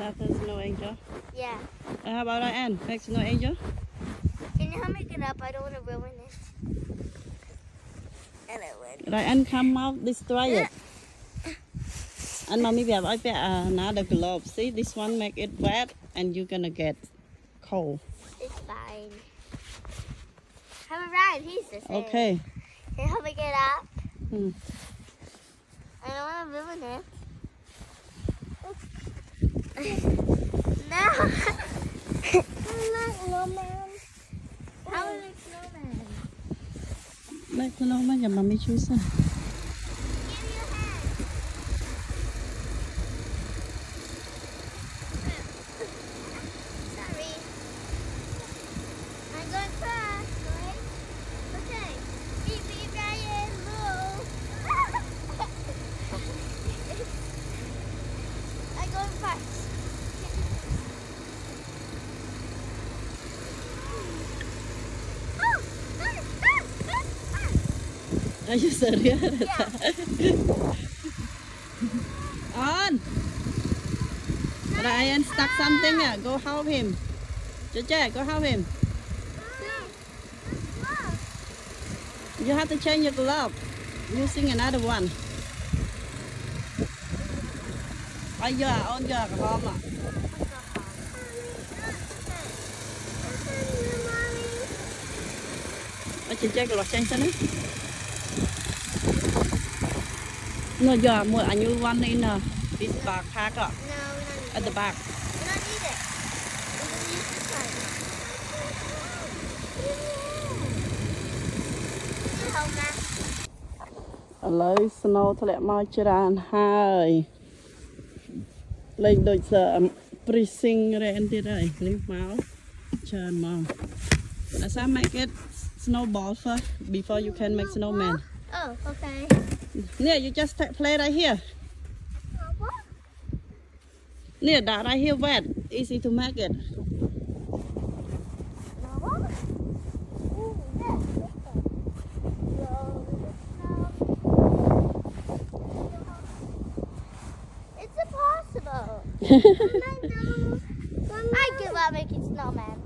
That's a snow angel. Yeah. Uh, how about Anne? Make no angel? Can you help me get up? I don't want to ruin it. And I would. Ryan come out destroy it. And mommy have I bet another glove. See this one make it wet and you're gonna get cold. It's fine. Have a ride. He's the same. Okay. Can you help me get up? Hmm. I don't want to ruin it. No. I like snowman. I like snowman. Like snowman, your mommy chooses. I'm Are you serious? On. Ryan stuck something. ah. Go help him. Jaja, go help him. You have to change your glove using another one. ឲ្យយកអូនយកក្រហមអត់ចិញ្ចេះកន្លោះចេញសិនណានោះយកមួយអញូវ៉ាន់នេះណាពីស្បាខាក៏អត់បាក់ ឥឡូវស្នូធ្លាក់មកច្រើនហើយ លេងដូចស freezing rain ទៀតហើយនេះមកច្រើនមក Asa make it snowball first before you can make snowman Oh, okay. Nè, you just ta- play right here Nè, that right here wet easy to make it I give up making snowmen.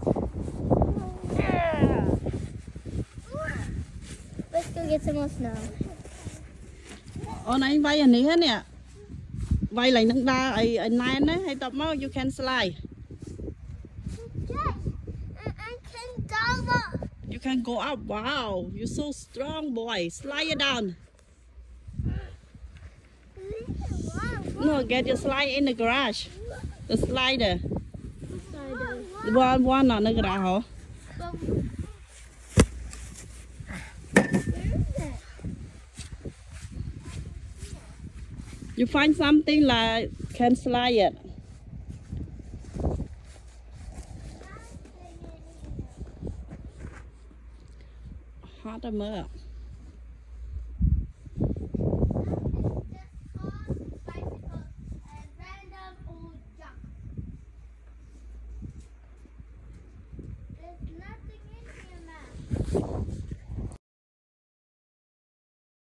Let's go get some more snow. On anh vay anh ấy hết nè. Vay lại nâng đa ai ai nine ấy hay tập mau you can slide. You can go up. Wow, you're so strong, boy. Slide it down. get your slide in the garage. The slider. The one, one on the garage. You find something like can slide it. Hot them up.